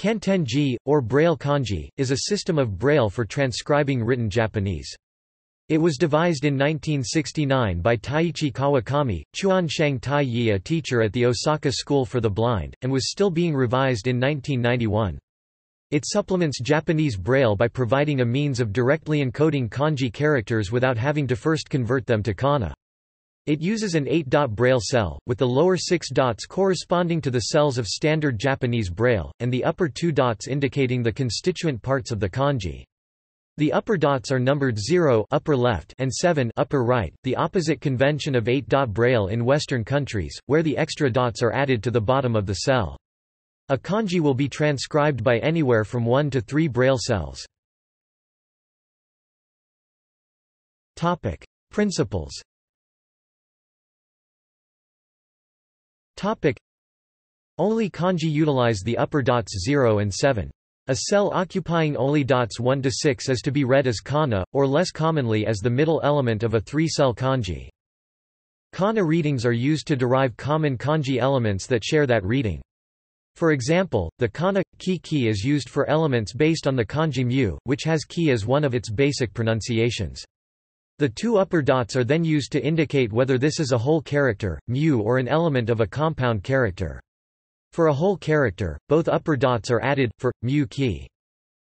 Kantenji, or Braille kanji, is a system of Braille for transcribing written Japanese. It was devised in 1969 by Taiichi Kawakami, Chuansheng Tai Yi, a teacher at the Osaka School for the Blind, and was still being revised in 1991. It supplements Japanese Braille by providing a means of directly encoding kanji characters without having to first convert them to kana. It uses an 8-dot braille cell, with the lower six dots corresponding to the cells of standard Japanese braille, and the upper two dots indicating the constituent parts of the kanji. The upper dots are numbered 0 upper left and 7 upper right, the opposite convention of 8-dot braille in Western countries, where the extra dots are added to the bottom of the cell. A kanji will be transcribed by anywhere from 1 to 3 braille cells. Principles Only kanji utilize the upper dots 0 and 7. A cell occupying only dots 1 to 6 is to be read as kana, or less commonly as the middle element of a three-cell kanji. Kana readings are used to derive common kanji elements that share that reading. For example, the kana ki ki is used for elements based on the kanji mu, which has ki as one of its basic pronunciations. The two upper dots are then used to indicate whether this is a whole character, mu or an element of a compound character. For a whole character, both upper dots are added, for, mu key.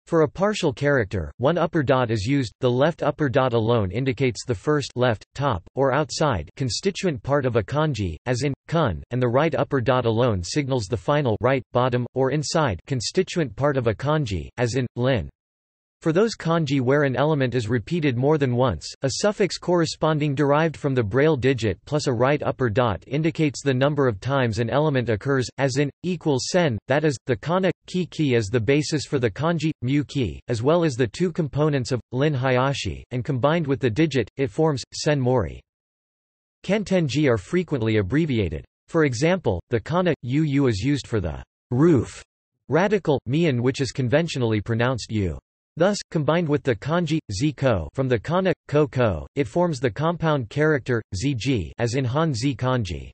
For a partial character, one upper dot is used, the left upper dot alone indicates the first left, top, or outside constituent part of a kanji, as in, kun, and the right upper dot alone signals the final right, bottom, or inside constituent part of a kanji, as in, lin. For those kanji where an element is repeated more than once, a suffix corresponding derived from the braille digit plus a right upper dot indicates the number of times an element occurs, as in, equals sen, that is, the kana, ki ki is the basis for the kanji, mu ki, as well as the two components of, lin hayashi, and combined with the digit, it forms, sen mori. Kantenji are frequently abbreviated. For example, the kana, uu is used for the roof radical, mian which is conventionally pronounced u. Thus, combined with the kanji, zi-ko from the kana, ko-ko, it forms the compound character, zi as in Han-zi kanji.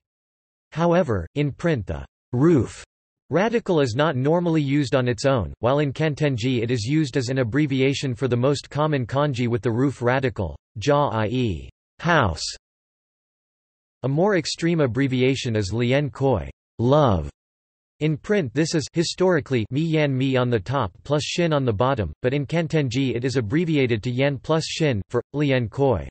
However, in print the roof radical is not normally used on its own, while in kantenji it is used as an abbreviation for the most common kanji with the roof radical, ja i.e. house. A more extreme abbreviation is lien koi love", in print this is historically mi yan mi on the top plus shin on the bottom, but in Kantenji it is abbreviated to yan plus shin, for, lien koi.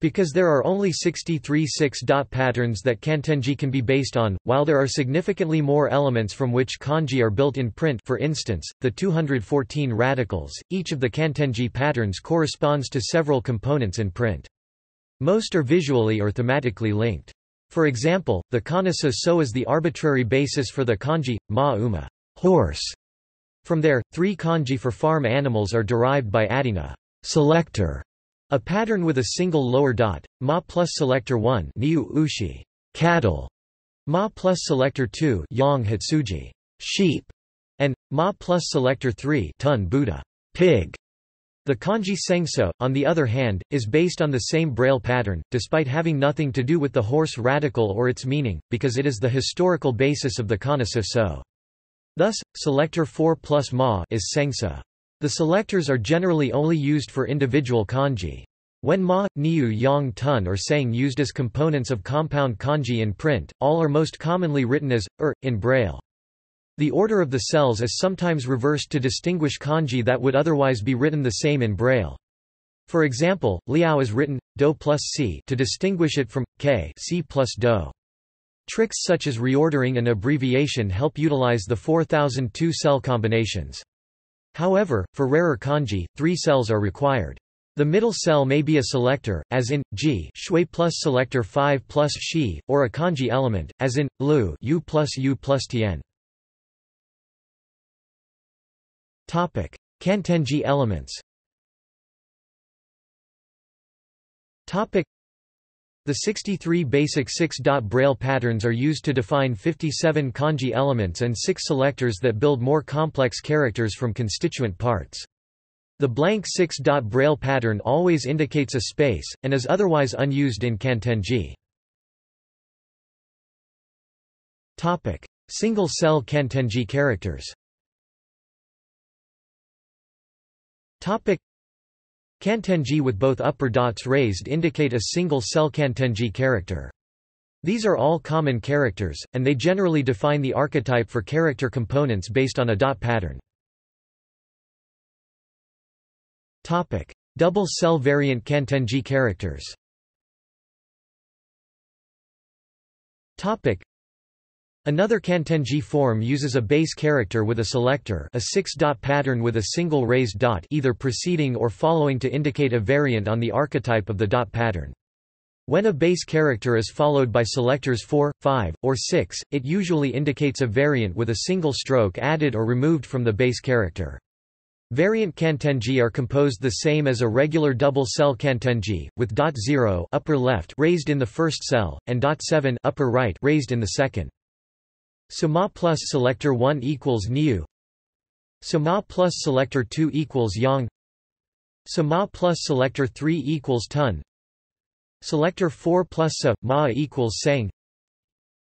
Because there are only 63 six-dot patterns that Kantenji can be based on, while there are significantly more elements from which kanji are built in print for instance, the 214 radicals, each of the Kantenji patterns corresponds to several components in print. Most are visually or thematically linked. For example, the kanasa so is the arbitrary basis for the kanji, ma uma horse. From there, three kanji for farm animals are derived by adding a selector, a pattern with a single lower dot, ma plus selector 1 niu ushi, cattle, ma plus selector 2 yang hitsuji, sheep, and ma plus selector 3 tun buddha, pig. The kanji sengso, on the other hand, is based on the same braille pattern, despite having nothing to do with the horse radical or its meaning, because it is the historical basis of the kana so. Thus, selector 4 plus ma is sengso. The selectors are generally only used for individual kanji. When ma, niu yang tun or sang used as components of compound kanji in print, all are most commonly written as, er, in braille. The order of the cells is sometimes reversed to distinguish kanji that would otherwise be written the same in Braille. For example, liao is written do plus c to distinguish it from k c plus do. Tricks such as reordering and abbreviation help utilize the 4002 cell combinations. However, for rarer kanji, three cells are required. The middle cell may be a selector, as in G shui plus selector 5 plus shi, or a kanji element, as in lu u plus u plus tien. Kantenji elements. The 63 basic 6-dot braille patterns are used to define 57 kanji elements and 6 selectors that build more complex characters from constituent parts. The blank 6-dot braille pattern always indicates a space, and is otherwise unused in Kantenji. Single-cell Kantenji characters Topic Kantenji with both upper dots raised indicate a single cell Kantenji character. These are all common characters, and they generally define the archetype for character components based on a dot pattern. Topic: Double cell variant Kantenji characters. Topic: Another Kantenji form uses a base character with a selector a six-dot pattern with a single raised dot either preceding or following to indicate a variant on the archetype of the dot pattern. When a base character is followed by selectors 4, 5, or 6, it usually indicates a variant with a single stroke added or removed from the base character. Variant kantenji are composed the same as a regular double cell kantenji, with dot 0 upper left raised in the first cell, and dot 7 upper right raised in the second. Suma plus selector 1 equals Niu. Suma plus selector 2 equals Yang. Suma plus selector 3 equals Tun. Selector 4 plus sa, ma equals sang.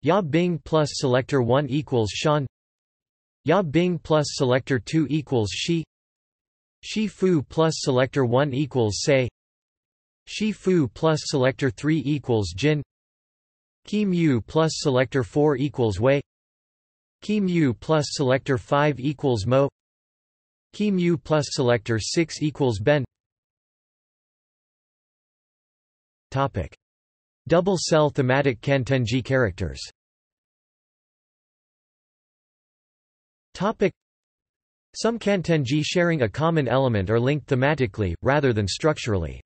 Ya Bing plus selector 1 equals shan. Ya Bing plus selector 2 equals shi. Shi fu plus selector 1 equals say. Shi fu plus selector 3 equals jin. Ki mu plus selector 4 equals wei. Ki mu plus selector 5 equals mo. Ki mu plus selector 6 equals ben. Topic. Double cell thematic Kantenji characters Topic. Some Kantenji sharing a common element are linked thematically, rather than structurally.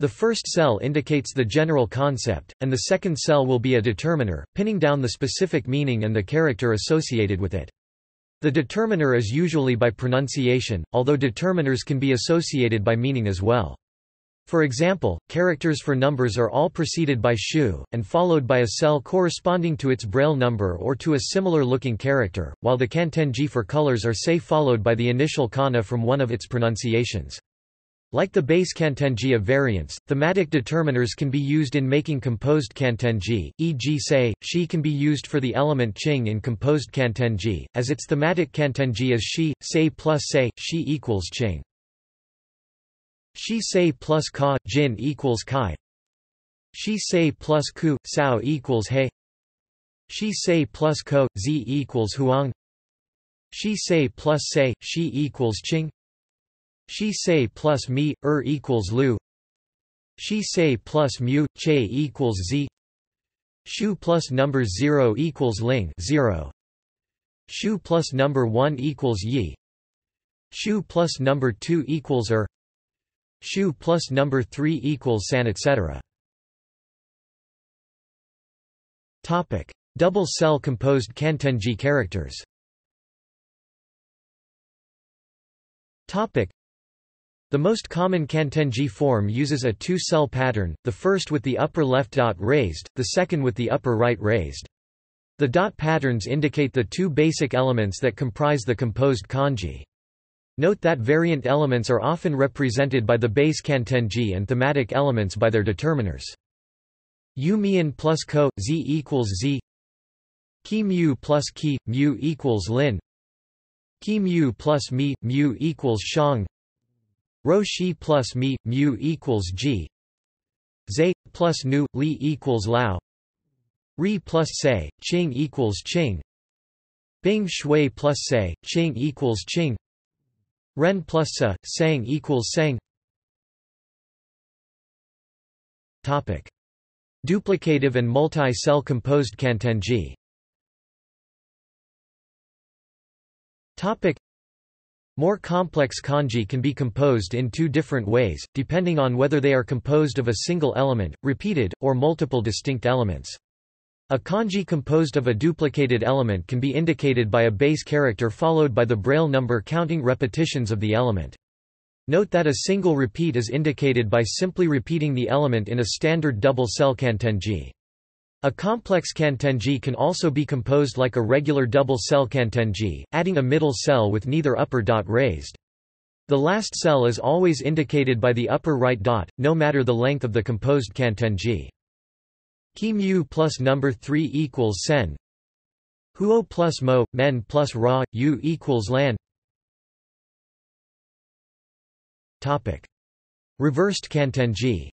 The first cell indicates the general concept, and the second cell will be a determiner, pinning down the specific meaning and the character associated with it. The determiner is usually by pronunciation, although determiners can be associated by meaning as well. For example, characters for numbers are all preceded by shu, and followed by a cell corresponding to its braille number or to a similar-looking character, while the kantenji for colors are say followed by the initial kana from one of its pronunciations. Like the base kantenji of variants, thematic determiners can be used in making composed kantenji, e.g. say, shi can be used for the element ching in composed kantenji, as its thematic kantenji is shi, say plus say, shi equals ching. Shi say plus ka, jin equals kai. Shi say plus ku, sao equals he. Shi say plus ko, z equals huang. Shi say plus say, shi equals ching. Shi say plus mi, er equals lu. Shi say plus mu, che equals z. Shu plus number 0 equals ling 0. Shu plus number 1 equals yi. Shu plus number 2 equals er. Shu plus number 3 equals san etc. Topic: Double cell composed kantenji characters. Topic: The most common kantenji form uses a two-cell pattern, the first with the upper left dot raised, the second with the upper right raised. The dot patterns indicate the two basic elements that comprise the composed kanji. Note that variant elements are often represented by the base kantenji and thematic elements by their determiners. U mian plus ko, z equals z Ki mu plus ki, mu equals lin Ki mu plus mi, mu equals shang Rho shi plus mi, mu equals g. Zay, plus nu, li equals lao. Ri plus se, ching equals ching Bing shui plus se, ching equals ching Ren plus sa, sang equals sang Topic. Duplicative and multi-cell composed kantenji. Topic. More complex kanji can be composed in two different ways, depending on whether they are composed of a single element, repeated, or multiple distinct elements. A kanji composed of a duplicated element can be indicated by a base character followed by the braille number counting repetitions of the element. Note that a single repeat is indicated by simply repeating the element in a standard double cell kantenji. A complex kantenji can also be composed like a regular double cell kantenji, adding a middle cell with neither upper dot raised. The last cell is always indicated by the upper right dot, no matter the length of the composed kantenji. Ki mu plus number 3 equals sen. Huo plus mo, men plus ra, u equals lan. Topic. Reversed kantenji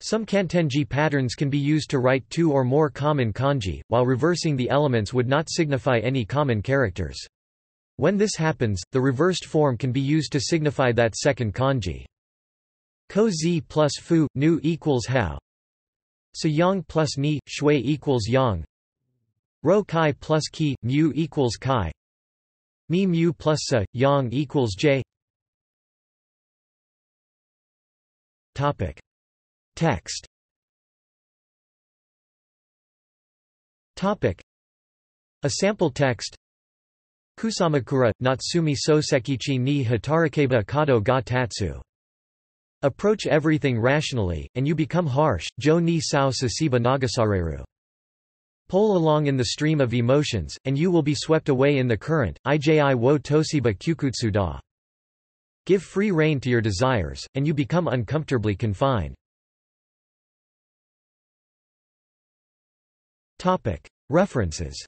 Some kantenji patterns can be used to write two or more common kanji, while reversing the elements would not signify any common characters. When this happens, the reversed form can be used to signify that second kanji. Ko zi plus fu, nu equals hao. So yang plus ni, shui equals yang. Ro kai plus ki, mu equals kai. Mi mu plus sa, yang equals j. Topic. Text Topic. A sample text Kusamakura, Natsume Sosekichi ni Hatarakeba Kato ga Tatsu. Approach everything rationally, and you become harsh, jo ni sao sasiba nagasareru. Pull along in the stream of emotions, and you will be swept away in the current, iji wo tosiba kyukutsu da. Give free rein to your desires, and you become uncomfortably confined. References